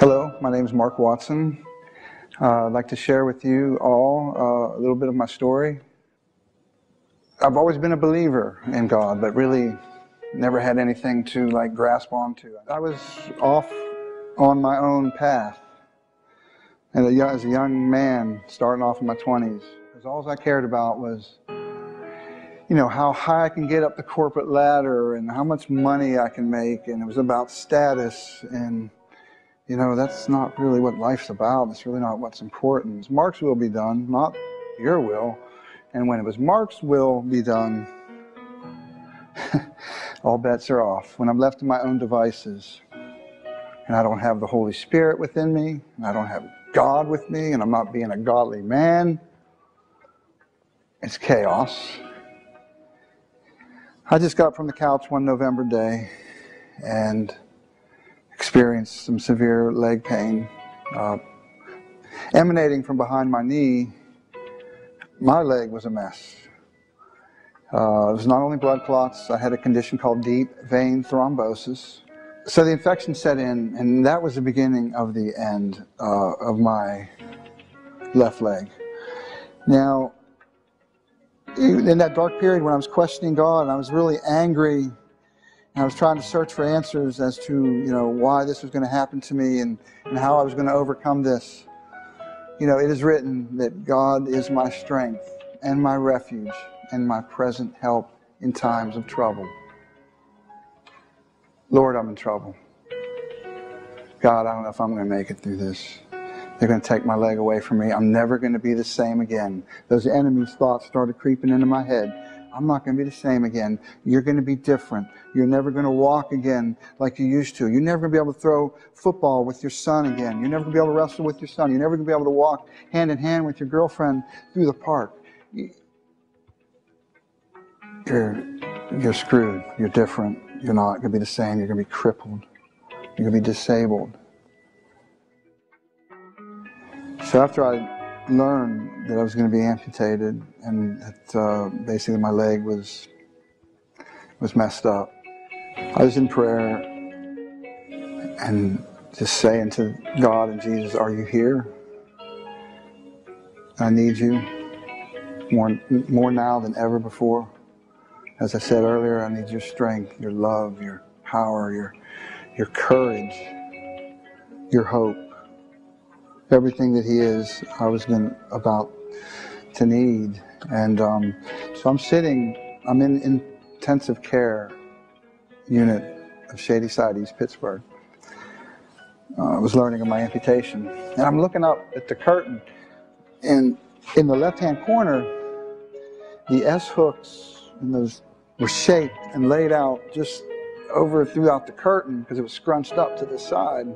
Mark. My name is Mark Watson. Uh, I'd like to share with you all uh, a little bit of my story. I've always been a believer in God, but really never had anything to like grasp onto. I was off on my own path, and as a young man, starting off in my 20s, because all I cared about was, you know, how high I can get up the corporate ladder and how much money I can make, and it was about status and you know, that's not really what life's about. It's really not what's important. Mark's will be done, not your will. And when it was Mark's will be done, all bets are off. When I'm left to my own devices, and I don't have the Holy Spirit within me, and I don't have God with me, and I'm not being a godly man, it's chaos. I just got from the couch one November day, and experienced some severe leg pain uh, emanating from behind my knee. My leg was a mess. Uh, it was not only blood clots, I had a condition called deep vein thrombosis. So the infection set in, and that was the beginning of the end uh, of my left leg. Now, in that dark period when I was questioning God, I was really angry I was trying to search for answers as to, you know, why this was going to happen to me and, and how I was going to overcome this. You know, it is written that God is my strength and my refuge and my present help in times of trouble. Lord, I'm in trouble. God, I don't know if I'm going to make it through this. They're going to take my leg away from me. I'm never going to be the same again. Those enemy's thoughts started creeping into my head. I'm not going to be the same again. You're going to be different. You're never going to walk again like you used to. You're never going to be able to throw football with your son again. You're never going to be able to wrestle with your son. You're never going to be able to walk hand in hand with your girlfriend through the park. You're, you're screwed. You're different. You're not going to be the same. You're going to be crippled. You're going to be disabled. So after I learned that I was going to be amputated and that uh, basically my leg was was messed up. I was in prayer and just saying to God and Jesus, "Are you here? I need you more more now than ever before." As I said earlier, I need your strength, your love, your power, your your courage, your hope everything that he is, I was going about to need. And um, so I'm sitting, I'm in intensive care unit of Shadyside East Pittsburgh. Uh, I was learning of my amputation. And I'm looking up at the curtain, and in the left hand corner, the S hooks and those were shaped and laid out just over throughout the curtain because it was scrunched up to the side.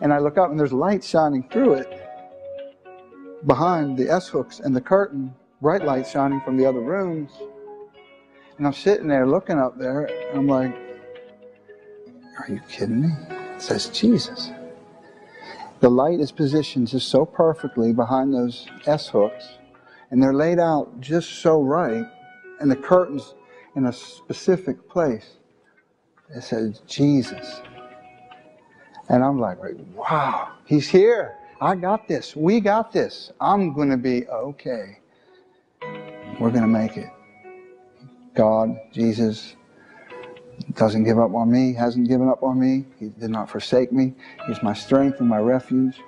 And I look up and there's light shining through it behind the S hooks and the curtain, bright light shining from the other rooms. And I'm sitting there looking up there, and I'm like, Are you kidding me? It says Jesus. The light is positioned just so perfectly behind those S hooks, and they're laid out just so right, and the curtains in a specific place. It says Jesus. And I'm like, wow, he's here. I got this. We got this. I'm going to be okay. We're going to make it. God, Jesus, doesn't give up on me, hasn't given up on me. He did not forsake me. He's my strength and my refuge.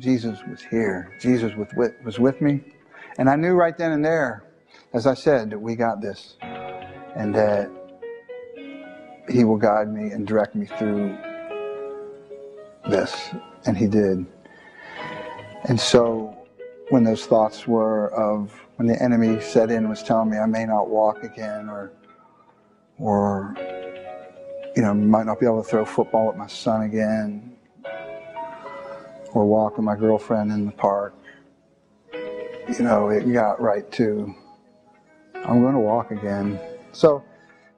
Jesus was here. Jesus was with me. And I knew right then and there, as I said, that we got this. And that He will guide me and direct me through this, and he did. And so when those thoughts were of when the enemy set in was telling me I may not walk again or or you know, might not be able to throw football with my son again or walk with my girlfriend in the park. You know, it got right to I'm going to walk again. So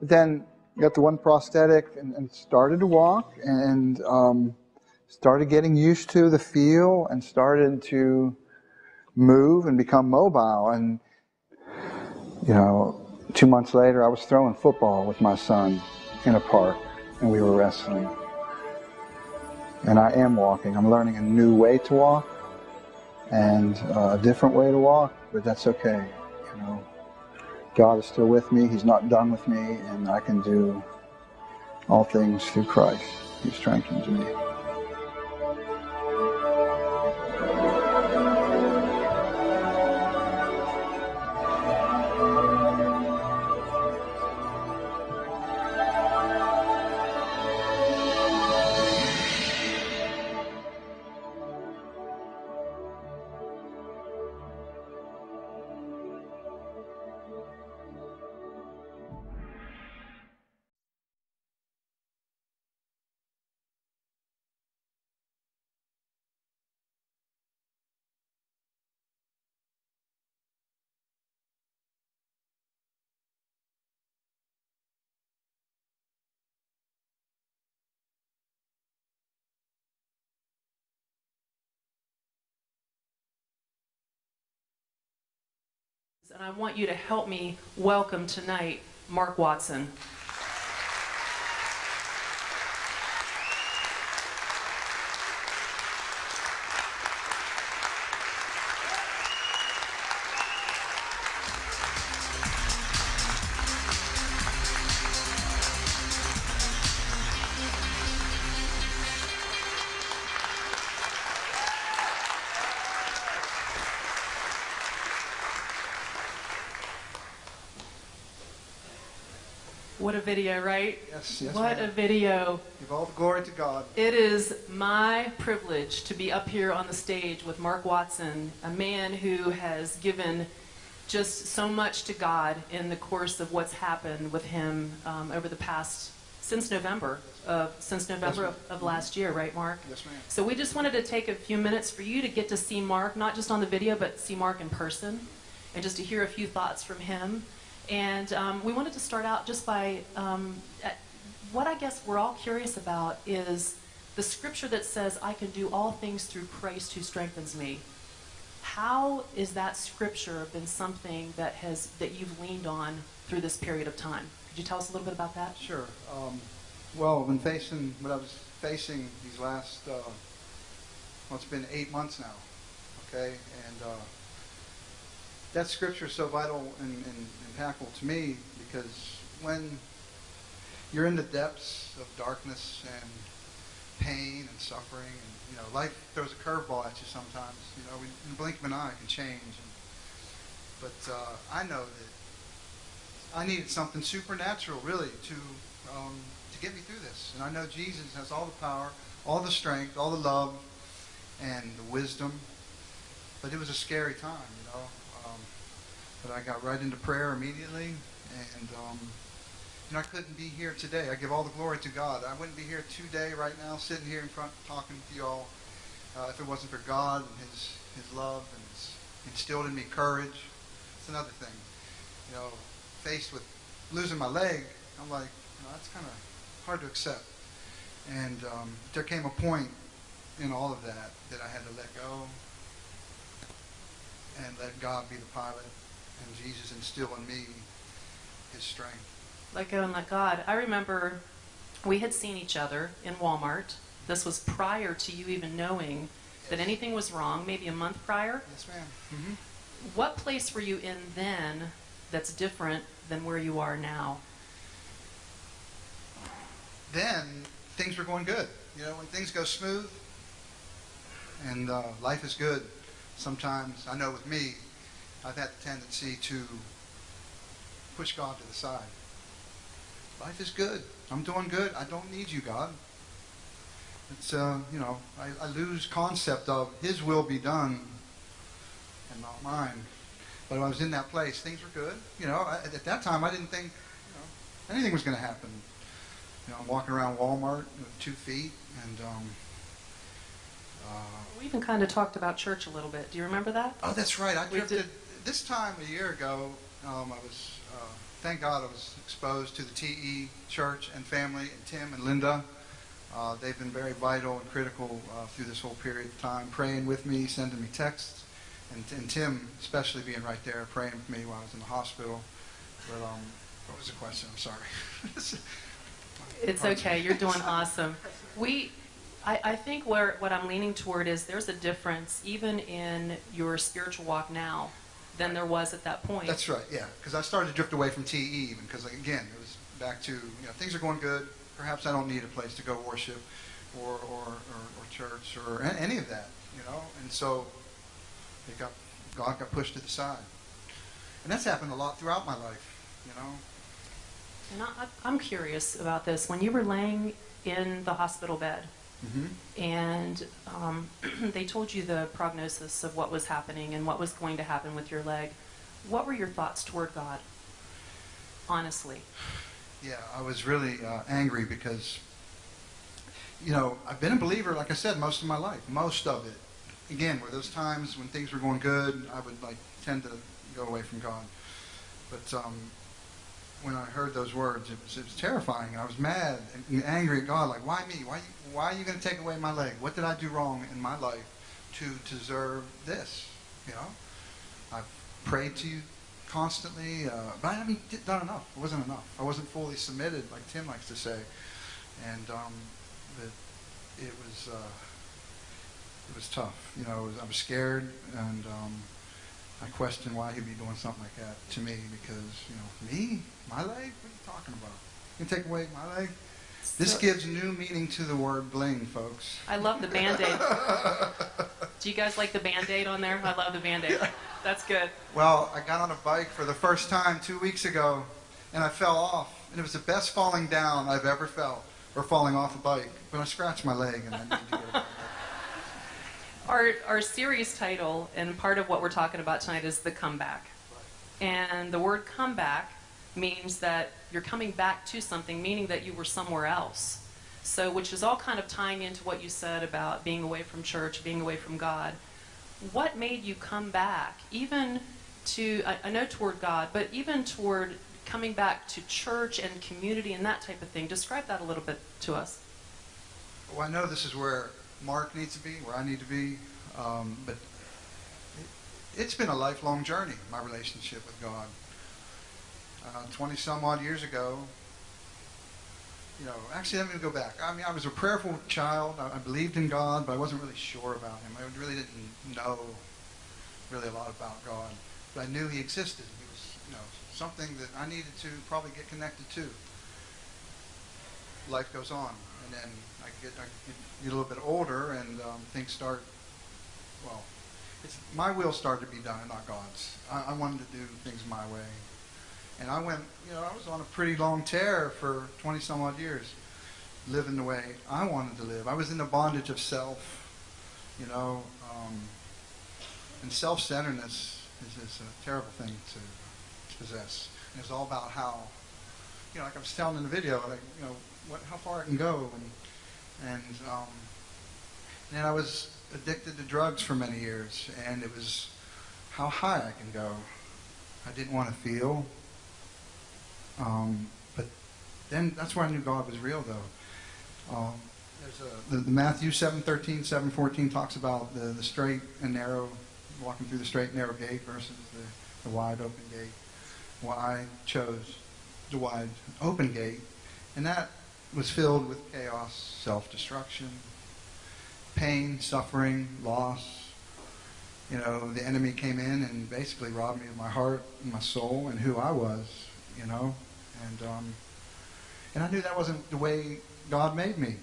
then got the one prosthetic and, and started to walk and um, started getting used to the feel and started to move and become mobile. And, you know, two months later, I was throwing football with my son in a park and we were wrestling. And I am walking. I'm learning a new way to walk and uh, a different way to walk, but that's okay. You know, God is still with me. He's not done with me, and I can do all things through Christ who strengthens me. And I want you to help me welcome tonight Mark Watson. A video, right? Yes, yes, what a video. Give all the glory to God. It is my privilege to be up here on the stage with Mark Watson, a man who has given just so much to God in the course of what's happened with him um, over the past since November, uh, since November ma'am. of, of last year, right, Mark? Yes, ma'am. So we just wanted to take a few minutes for you to get to see Mark, not just on the video, but see Mark in person, and just to hear a few thoughts from him. And um, we wanted to start out just by um, at- what I guess we're all curious about is the scripture that says, "I can do all things through Christ who strengthens me." How is that scripture been something that has that you've leaned on through this period of time? Could you tell us a little bit about that? Sure. Um, well, when facing what I was facing these last, uh, well, it's been eight months now. Okay, and uh, that scripture is so vital and, and impactful to me because when you're in the depths of darkness and pain and suffering, and you know, life throws a curveball at you sometimes. You know, in the blink of an eye, it can change. And, but uh, I know that I needed something supernatural, really, to um, to get me through this. And I know Jesus has all the power, all the strength, all the love, and the wisdom. But it was a scary time, you know. But I got right into prayer immediately, and um, you know I couldn't be here today. I give all the glory to God. I wouldn't be here today, right now, sitting here in front, talking with you all, uh, if it wasn't for God and His His love and His instilled in me courage. It's another thing, you know. Faced with losing my leg, I'm like, you know, that's kind of hard to accept. And um, there came a point in all of that that I had to let go and let God be the pilot and Jesus instill in me His strength. Let go and let God. I remember we had seen each other in Walmart. This was prior to you even knowing that anything was wrong, maybe a month prior. Yes, ma'am. Mm-hmm. What place were you in then that's different than where you are now? Then things were going good. You know, when things go smooth and uh, life is good, sometimes I know with me, I've had the tendency to push God to the side. Life is good. I'm doing good. I don't need you, God. It's uh, you know, I, I lose concept of His will be done and not mine. But when I was in that place, things were good. You know, I, at that time, I didn't think you know, anything was going to happen. You know, I'm walking around Walmart with two feet, and um, uh, We even kind of talked about church a little bit. Do you remember that? oh, that's right. I drifted. This time a year ago, um, I was uh, thank God I was exposed to the TE church and family, and Tim and Linda. Uh, they've been very vital and critical uh, through this whole period of time, praying with me, sending me texts, and, and Tim especially being right there praying with me while I was in the hospital. But um, what was the question? I'm sorry. It's okay. You're doing awesome. We, I, I think where, what I'm leaning toward is there's a difference even in your spiritual walk now than there was at that point. That's right, yeah. Because I started to drift away from TE even because, like, again, it was back to, you know, things are going good. Perhaps I don't need a place to go worship or, or, or, or church or any of that, you know. And so it got, God got pushed to the side. And that's happened a lot throughout my life, you know. And I, I'm curious about this. When you were laying in the hospital bed Mm-hmm. and um, they told you the prognosis of what was happening and what was going to happen with your leg, what were your thoughts toward God? Honestly. Yeah, I was really uh, angry because, you know, I've been a believer, like I said, most of my life. Most of it. Again, were those times when things were going good, I would like tend to go away from God. But um, when I heard those words, it was, it was terrifying. I was mad and angry at God. Like, why me? Why, why are you going to take away my leg? What did I do wrong in my life to deserve this? You know, I've prayed to you constantly, uh, but I haven't done enough. It wasn't enough. I wasn't fully submitted, like Tim likes to say, and um, that it was uh, it was tough. You know, was, I was scared, and um, I questioned why he'd be doing something like that to me because you know, me, my leg. What are you talking about? You can take away my leg? This So- gives new meaning to the word bling, folks. I love the band-aid. Do you guys like the band-aid on there? I love the band-aid. That's good. Well, I got on a bike for the first time two weeks ago, and I fell off. And it was the best falling down I've ever felt, or falling off a bike. But I scratched my leg, and I need to get it. Our, our series title and part of what we're talking about tonight is the comeback. And the word comeback means that you're coming back to something, meaning that you were somewhere else. So, which is all kind of tying into what you said about being away from church, being away from God. What made you come back, even to, I, I know toward God, but even toward coming back to church and community and that type of thing? Describe that a little bit to us. Well, I know this is where Mark needs to be, where I need to be, um, but it, it's been a lifelong journey, my relationship with God. Uh, 20 some odd years ago, you know, actually, let me go back. I mean, I was a prayerful child. I, I believed in God, but I wasn't really sure about Him. I really didn't know really a lot about God. But I knew He existed. He was, you know, something that I needed to probably get connected to life goes on, and then I get I get a little bit older, and um, things start. Well, it's my will started to be done, not God's. I, I wanted to do things my way, and I went. You know, I was on a pretty long tear for twenty some odd years, living the way I wanted to live. I was in the bondage of self. You know, um, and self-centeredness is, is a terrible thing to possess. And it's all about how you know, like I was telling in the video, like you know, what, how far I can go, and and um, and then I was addicted to drugs for many years, and it was how high I can go. I didn't want to feel, um, but then that's where I knew God was real, though. Um, a, the, the Matthew 7:13, 7:14 talks about the, the straight and narrow, walking through the straight and narrow gate versus the, the wide open gate. Well, I chose the wide open gate, and that was filled with chaos, self-destruction, pain, suffering, loss. You know, the enemy came in and basically robbed me of my heart and my soul and who I was. You know, and um, and I knew that wasn't the way God made me.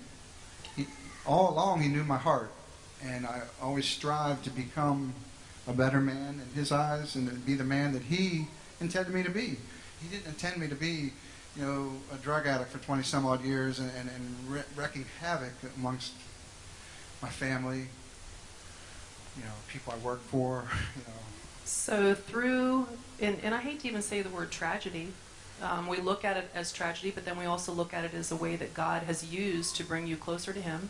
He, all along, He knew my heart, and I always strived to become a better man in His eyes and to be the man that He intended me to be. He didn't intend me to be, you know, a drug addict for 20 some odd years and, and, and wre- wreaking havoc amongst my family, you know, people I work for, you know. So through, and, and I hate to even say the word tragedy, um, we look at it as tragedy, but then we also look at it as a way that God has used to bring you closer to Him,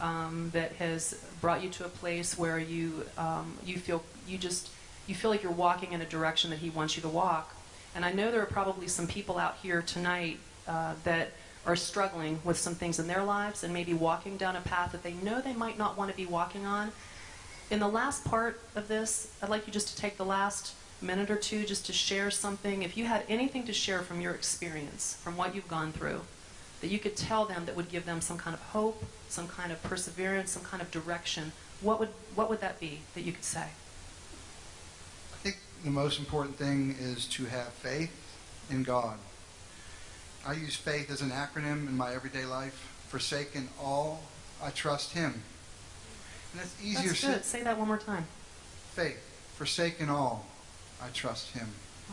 um, that has brought you to a place where you um, you feel you just you feel like you're walking in a direction that He wants you to walk. And I know there are probably some people out here tonight uh, that are struggling with some things in their lives and maybe walking down a path that they know they might not want to be walking on. In the last part of this, I'd like you just to take the last minute or two just to share something. If you had anything to share from your experience, from what you've gone through, that you could tell them that would give them some kind of hope, some kind of perseverance, some kind of direction, what would, what would that be that you could say? I think the most important thing is to have faith in God. I use faith as an acronym in my everyday life. Forsaken all, I trust Him. And that's easier That's good. Say that one more time. Faith. Forsaken all, I trust Him.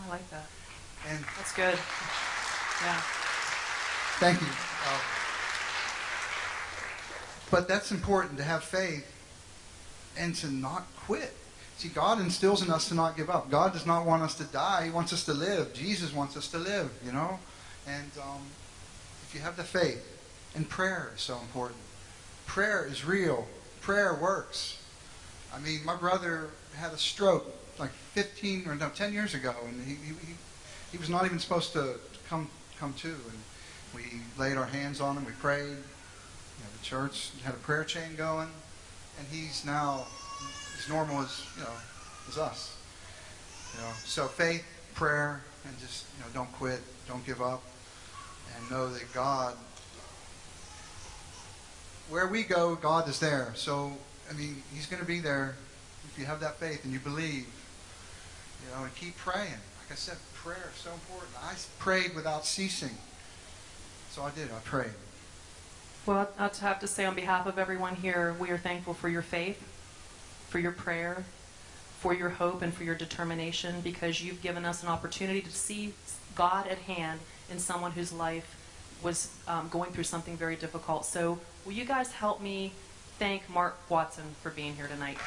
I like that. And That's good. Yeah. Thank you. Uh, but that's important to have faith and to not quit. See, God instills in us to not give up. God does not want us to die. He wants us to live. Jesus wants us to live, you know? And um, if you have the faith, and prayer is so important. Prayer is real. Prayer works. I mean, my brother had a stroke like 15 or no, 10 years ago, and he, he, he- was not even supposed to come come to. And we laid our hands on him. We prayed. You know, the church had a prayer chain going, and he's now as normal as you know as us. You know, so faith, prayer, and just you know, don't quit, don't give up, and know that God. Where we go, God is there. So I mean, He's going to be there if you have that faith and you believe. You know, and keep praying. Like I said, prayer is so important. I prayed without ceasing. So I did. I prayed. Well, I'd have to say on behalf of everyone here, we are thankful for your faith, for your prayer, for your hope, and for your determination because you've given us an opportunity to see God at hand in someone whose life was um, going through something very difficult. So, will you guys help me thank Mark Watson for being here tonight?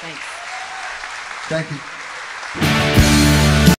Thanks. Thank you.